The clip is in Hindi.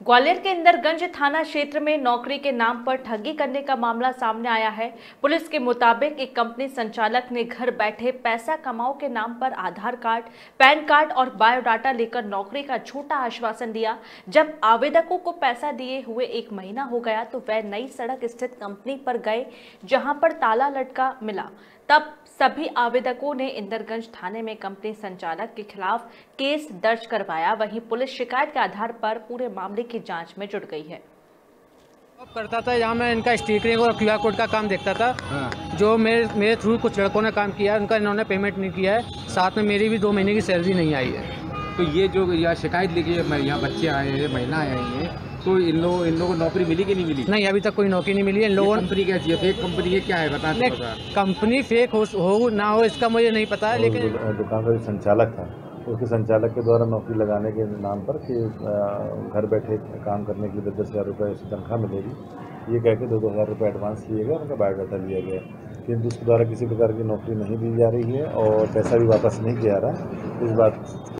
ग्वालियर के इंदरगंज थाना क्षेत्र में नौकरी के नाम पर ठगी करने का मामला सामने आया है। पुलिस के मुताबिक एक कंपनी संचालक ने घर बैठे पैसा कमाओ के नाम पर आधार कार्ड, पैन कार्ड और बायोडाटा लेकर नौकरी का झूठा आश्वासन दिया। जब आवेदकों को पैसा दिए हुए एक महीना हो गया तो वह नई सड़क स्थित कंपनी पर गए, जहाँ पर ताला लटका मिला। तब सभी आवेदकों ने इंदरगंज थाने में कंपनी संचालक के खिलाफ केस दर्ज करवाया। वहीं पुलिस शिकायत के आधार पर पूरे मामले की जाँच में जुट गई है। करता था यहाँ मैं इनका स्टिकरिंग और क्यूआर कोड का काम देखता था। हाँ। जो मेरे मेरे थ्रू कुछ लड़कों ने काम किया उनका इन्होंने पेमेंट नहीं किया है। साथ में मेरी भी दो महीने की सैलरी नहीं आई है। तो ये जो यहाँ शिकायत लिखी है यहाँ बच्चे आए हैं महिलाएँ आई हैं तो इन लोगों इन लोगों को नौकरी मिली कि नहीं मिली? नहीं अभी तक कोई नौकरी नहीं मिली है। इन लोगों ने कंपनी कैसी है? फेक कंपनी है क्या है? बता दो कंपनी फेक हो, हो ना हो इसका मुझे नहीं पता है लेकिन दुकान का जो संचालक था उसके संचालक के द्वारा नौकरी लगाने के नाम पर कि घर बैठे काम करने के लिए दस दस हज़ार रुपये ऐसी तनख्वाह मिलेगी। ये कह के दो दो हज़ार रुपये एडवांस लिए गए उनका बायोडाटा लिया गया। किंतु उसके द्वारा किसी प्रकार की नौकरी नहीं दी जा रही है और पैसा भी वापस नहीं किया जा रहा। इस बात